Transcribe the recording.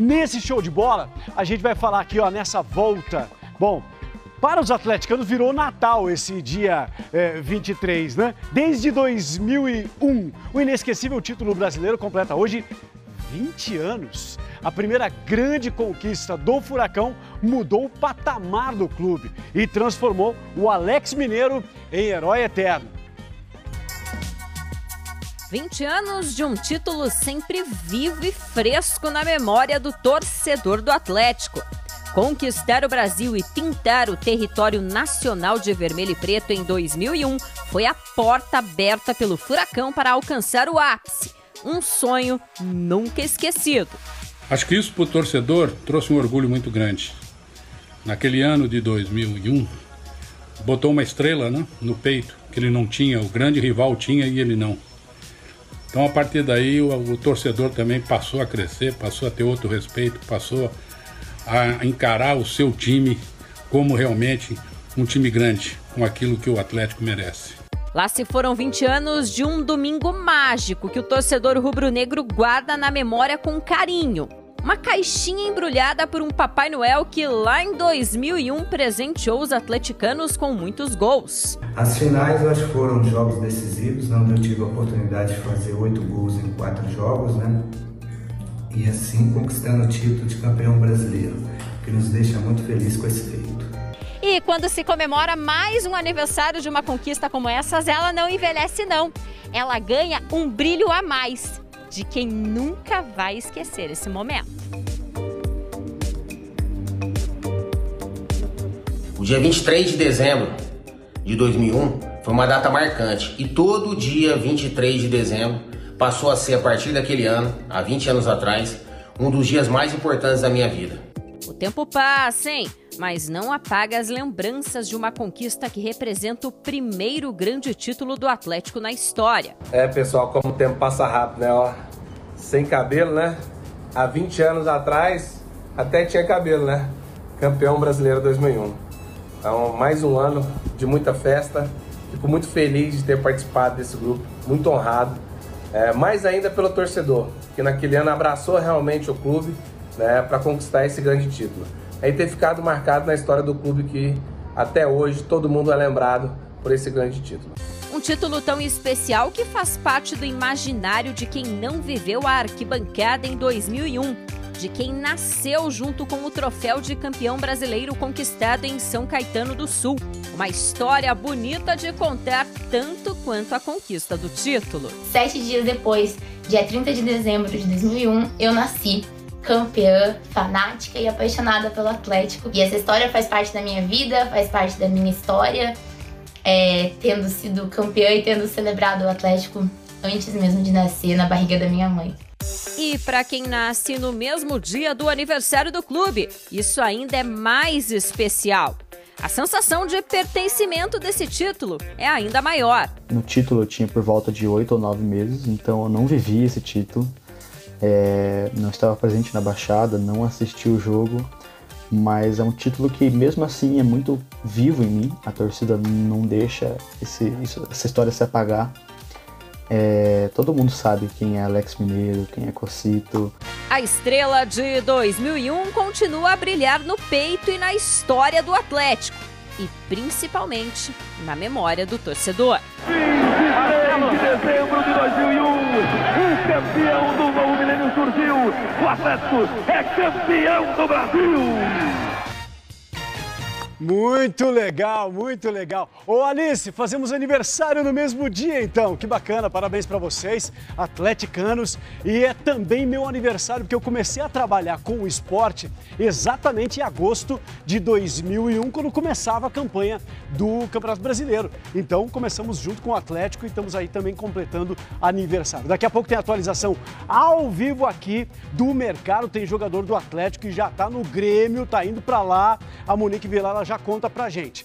Nesse show de bola, a gente vai falar aqui, ó, nessa volta. Bom, para os atleticanos virou Natal esse dia é, 23, né? Desde 2001, o inesquecível título brasileiro completa hoje 20 anos. A primeira grande conquista do Furacão mudou o patamar do clube e transformou o Alex Mineiro em herói eterno. 20 anos de um título sempre vivo e fresco na memória do torcedor do Atlético. Conquistar o Brasil e pintar o território nacional de vermelho e preto em 2001 foi a porta aberta pelo Furacão para alcançar o ápice. Um sonho nunca esquecido. Acho que isso para o torcedor trouxe um orgulho muito grande. Naquele ano de 2001, botou uma estrela né, no peito, que ele não tinha, o grande rival tinha e ele não. Então, a partir daí, o, o, torcedor também passou a crescer, passou a ter outro respeito, passou a encarar o seu time como realmente um time grande, com aquilo que o Atlético merece. Lá se foram 20 anos de um domingo mágico que o torcedor rubro-negro guarda na memória com carinho. Uma caixinha embrulhada por um Papai Noel que lá em 2001 presenteou os atleticanos com muitos gols. As finais que foram jogos decisivos, onde eu tive a oportunidade de fazer oito gols em quatro jogos, né? E assim conquistando o título de campeão brasileiro, que nos deixa muito feliz com esse feito. E quando se comemora mais um aniversário de uma conquista como essas, ela não envelhece não. Ela ganha um brilho a mais de quem nunca vai esquecer esse momento. O dia 23 de dezembro de 2001 foi uma data marcante e todo dia 23 de dezembro passou a ser, a partir daquele ano, há 20 anos atrás, um dos dias mais importantes da minha vida. O tempo passa, hein? Mas não apaga as lembranças de uma conquista que representa o primeiro grande título do Atlético na história. É, pessoal, como o tempo passa rápido, né? Ó, sem cabelo, né? Há 20 anos atrás, até tinha cabelo, né? Campeão brasileiro 2001. Então, mais um ano de muita festa. Fico muito feliz de ter participado desse grupo, muito honrado. É, mais ainda pelo torcedor, que naquele ano abraçou realmente o clube né, para conquistar esse grande título. Aí ter ficado marcado na história do clube que até hoje todo mundo é lembrado por esse grande título. Um título tão especial que faz parte do imaginário de quem não viveu a arquibancada em 2001, de quem nasceu junto com o troféu de campeão brasileiro conquistado em São Caetano do Sul. Uma história bonita de contar tanto quanto a conquista do título. Sete dias depois, dia 30 de dezembro de 2001, eu nasci campeã, fanática e apaixonada pelo Atlético. E essa história faz parte da minha vida, faz parte da minha história, é, tendo sido campeã e tendo celebrado o Atlético antes mesmo de nascer na barriga da minha mãe. E para quem nasce no mesmo dia do aniversário do clube, isso ainda é mais especial. A sensação de pertencimento desse título é ainda maior. No título eu tinha por volta de oito ou nove meses, então eu não vivi esse título. É, não estava presente na Baixada, não assisti o jogo, mas é um título que mesmo assim é muito vivo em mim. A torcida não deixa esse, isso, essa história se apagar. É, todo mundo sabe quem é Alex Mineiro, quem é Cocito. A estrela de 2001 continua a brilhar no peito e na história do Atlético e principalmente na memória do torcedor. 23 de dezembro de 2001, o campeão do surgiu. O Atlético é campeão do Brasil. Muito legal, muito legal. Ô Alice, fazemos aniversário no mesmo dia então. Que bacana, parabéns para vocês, atleticanos. E é também meu aniversário porque eu comecei a trabalhar com o esporte exatamente em agosto de 2001, quando começava a campanha do Campeonato Brasileiro. Então começamos junto com o Atlético e estamos aí também completando aniversário. Daqui a pouco tem atualização ao vivo aqui do mercado. Tem jogador do Atlético que já está no Grêmio, está indo para lá. A Monique Vilar já conta pra gente.